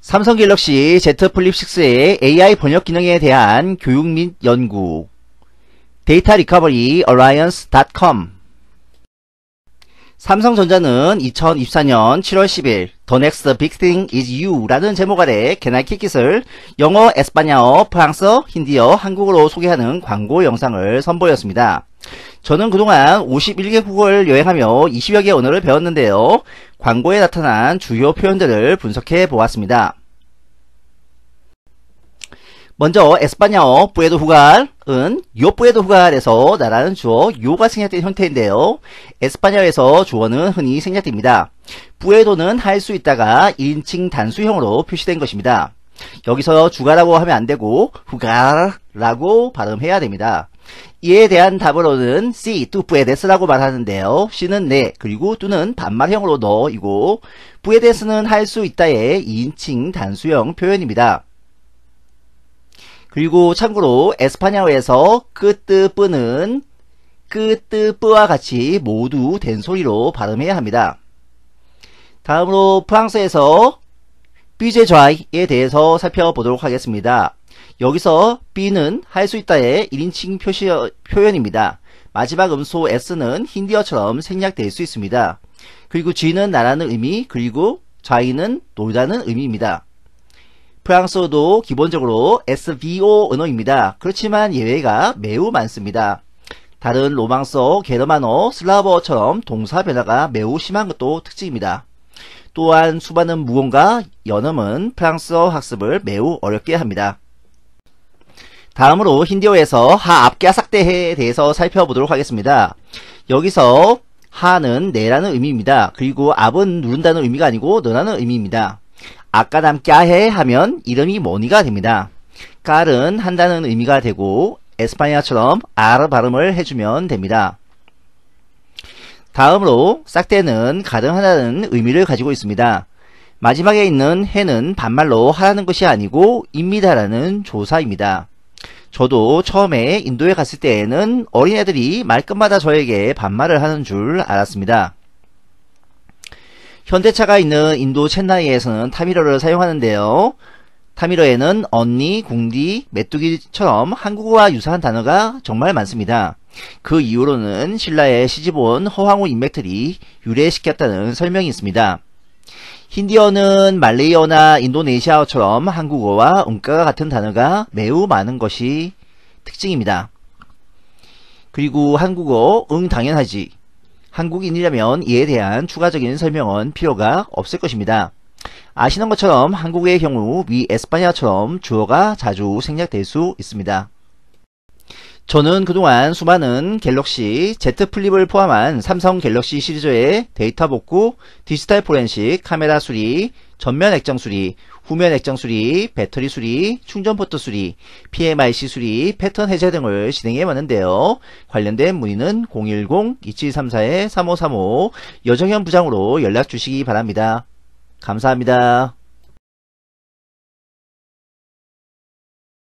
삼성 갤럭시 Z 플립 6의 AI 번역 기능에 대한 교육 및 연구. Data Recovery Alliance.com 삼성전자는 2024년 7월 10일 The Next Big Thing is You 라는 제목 아래 개나키킷을 영어, 에스파냐어, 프랑스어, 힌디어, 한국어로 소개하는 광고 영상을 선보였습니다. 저는 그동안 51개국을 여행하며 20여 개 언어를 배웠는데요. 광고에 나타난 주요 표현들을 분석해 보았습니다. 먼저 에스파냐어 뿌에도 후갈은 요 뿌에도 후갈에서 나라는 주어 요가 생략된 형태인데요. 에스파냐어에서 주어는 흔히 생략됩니다. 뿌에도는 할 수 있다가 1인칭 단수형으로 표시된 것입니다. 여기서 주가라고 하면 안되고 후갈라고 발음해야 됩니다. 이에 대한 답으로는 C, 뚜 뿌에데스라고 말하는데요. C는 네, 그리고 뚜는 반말형으로 너이고 뿌에데스는 할 수 있다의 2인칭 단수형 표현입니다. 그리고 참고로 에스파냐어에서 끄뜨 뿌는 끄뜨 뿌와 같이 모두 된 소리로 발음해야 합니다. 다음으로 프랑스에서 삐제좌이에 대해서 살펴보도록 하겠습니다. 여기서 B는 할 수 있다의 1인칭 표시, 표현입니다. 마지막 음소 S는 힌디어처럼 생략될 수 있습니다. 그리고 G는 나라는 의미, 그리고 좌이는 놀다는 의미입니다. 프랑스어도 기본적으로 SVO 언어입니다. 그렇지만 예외가 매우 많습니다. 다른 로망서, 게르만어, 슬라버처럼 동사 변화가 매우 심한 것도 특징입니다. 또한 수많은 무언가, 연음은 프랑스어 학습을 매우 어렵게 합니다. 다음으로 힌디어에서 하 앞게 삭대해에 대해서 살펴보도록 하겠습니다. 여기서 하는 내라는 의미입니다. 그리고 앞은 누른다는 의미가 아니고 너라는 의미입니다. 아까 남까해 하면 이름이 모니가 됩니다. 깔은 한다는 의미가 되고 에스파냐처럼 아르 발음을 해주면 됩니다. 다음으로 싹대는 가능하다는 의미를 가지고 있습니다. 마지막에 있는 해는 반말로 하라는 것이 아니고 입니다라는 조사입니다. 저도 처음에 인도에 갔을 때에는 어린애들이 말끝마다 저에게 반말을 하는 줄 알았습니다. 현대차가 있는 인도 첸나이에서는 타미러를 사용하는데요. 타미러에는 언니, 궁디, 메뚜기처럼 한국어와 유사한 단어가 정말 많습니다. 그 이후로는 신라의 시집온 허황우 인맥들이 유래시켰다는 설명이 있습니다. 힌디어는 말레이어나 인도네시아어처럼 한국어와 음가가 같은 단어가 매우 많은 것이 특징입니다. 그리고 한국어 응 당연하지 한국인이라면 이에 대한 추가적인 설명은 필요가 없을 것입니다. 아시는 것처럼 한국의 경우 위 에스파냐처럼 주어가 자주 생략될 수 있습니다. 저는 그동안 수많은 갤럭시 Z 플립을 포함한 삼성 갤럭시 시리즈의 데이터 복구, 디지털 포렌식, 카메라 수리, 전면 액정 수리, 후면 액정 수리, 배터리 수리, 충전 포트 수리, PMIC 수리, 패턴 해제 등을 진행해 왔는데요. 관련된 문의는 010-2734-3535 여정현 부장으로 연락 주시기 바랍니다. 감사합니다.